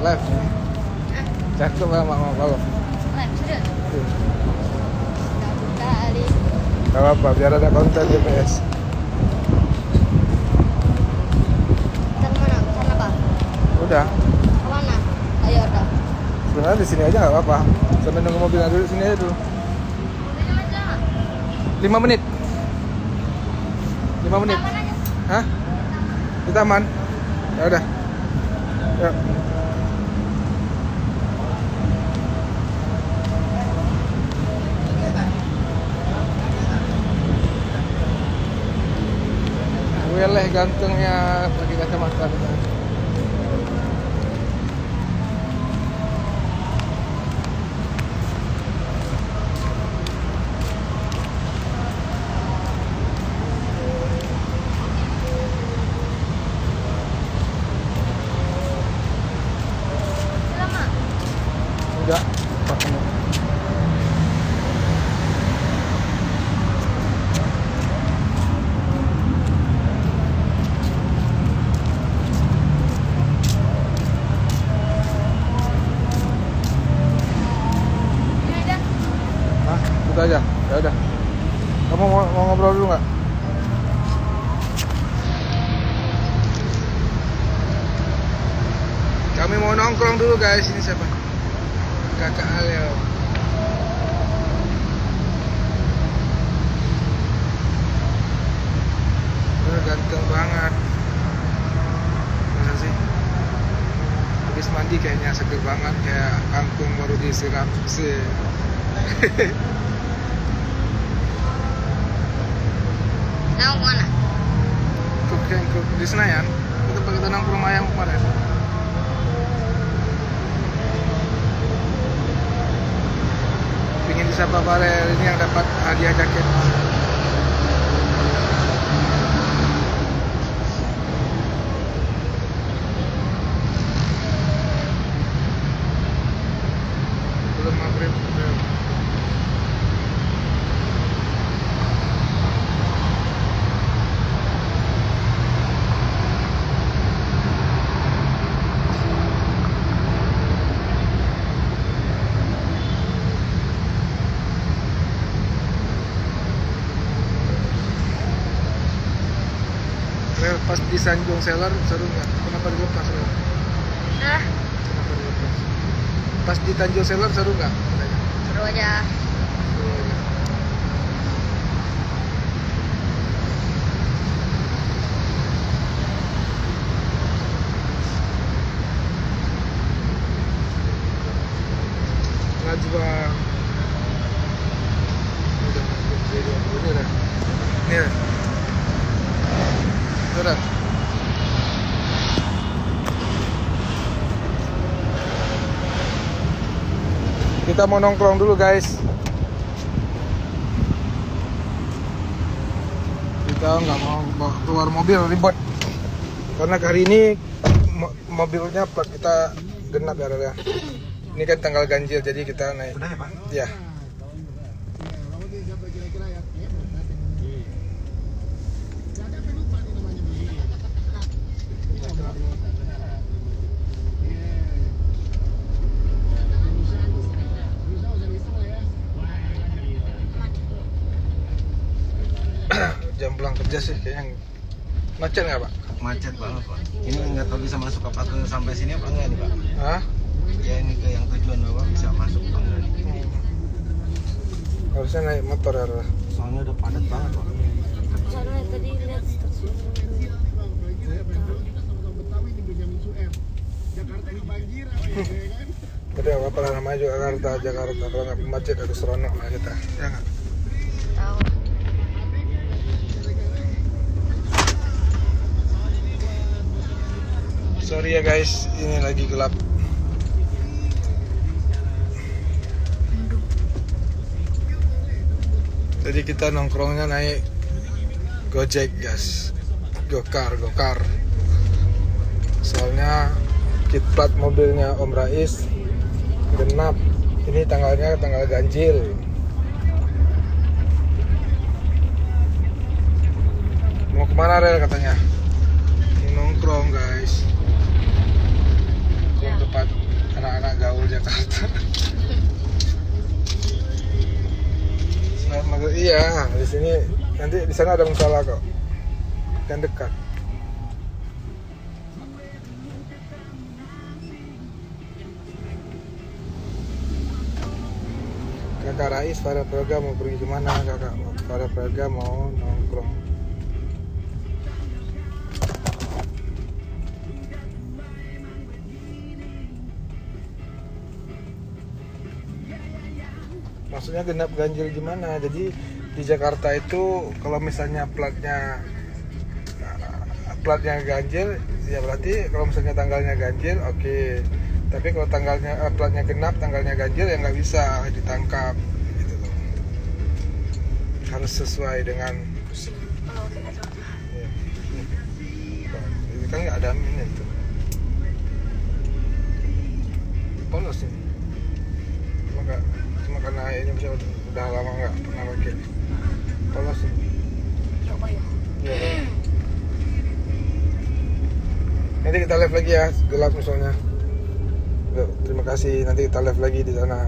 Live nih. Cakep lah mak mak balok. Live, serius. Gabut kali. Gak apa-apa, biar ada konten GPS. Udah, Ke mana? Ayo udah. sebenarnya di sini aja nggak apa-apa. Sampai nunggu mobilnya dulu sini aja dulu. Lima menit. Lima menit. Hah? Di taman? Ya udah. Yuk. Weleh gantengnya pakai kacamata. Lama. Enggak. empat menit. Ini aja. Hah? Itu aja. Ya udah. Kamu mau, mau ngobrol dulu nggak? Kami mau nongkrong dulu guys. Ini siapa? Kakak Aleo. Udah ganteng banget. Mandi kayaknya seger banget kayak kangkung baru disiram sih. Mau ke mana? ke, ke, ke di Senayan kita pakai tenang ke rumah ayam kemarin pingin disapa Farel ini yang dapat hadiah jaket belum maghrib belum. Rel pas di Sanjung Seller seru nggak? Kenapa dilepas Rel? Nah, Kenapa dilepas? Pas di Tanjung Seller seru nggak? Seru aja. Seru aja. Najwa udah ini Rel. Ini Rel. Itu, Rel. Kita mau nongkrong dulu guys. Kita nggak mau keluar mobil ribet. Karena hari ini mo- mobilnya plat kita genap ya ya. Ini kan tanggal ganjil jadi kita naik. Udah ya Pak? Ya. Kerja sih kayaknya macet nggak pak? Macet banget Pak. Ini nggak tahu bisa masuk apa ke sampai sini apa enggak nih Pak? Hah? Ya ini ke yang tujuan Bapak bisa masuk apa enggak nih? Harusnya naik motor ya. Soalnya udah padat banget Pak. Soalnya tadi lihat stasiun. Tapi apa apa lah namanya juga Jakarta, Jakarta kalau nggak macet ada seronok lah kita. Ya nggak? Tahu. Sorry ya guys, ini lagi gelap. Jadi kita nongkrongnya naik Gojek guys, Gokar, Gokar. Soalnya kit plat mobilnya Om Rais genap. Ini tanggalnya tanggal ganjil. Mau ke mana Rel katanya? Nongkrong guys. Tempat anak-anak gaul Jakarta. Nah, iya, di sini nanti di sana ada musola kok. Yang dekat. Kakak Rais, para Praga mau pergi ke mana kakak? Para Praga mau nongkrong. Maksudnya genap ganjil gimana? Jadi di Jakarta itu kalau misalnya platnya platnya ganjil, ya berarti kalau misalnya tanggalnya ganjil, oke. Tapi kalau tanggalnya eh, platnya genap, tanggalnya ganjil ya nggak bisa ditangkap. Gitu loh. Harus sesuai dengan Oh, ya. Ini kan nggak ada aminnya itu. Nanti kita live lagi ya, gelap misalnya. Terima kasih. Nanti kita live lagi di sana.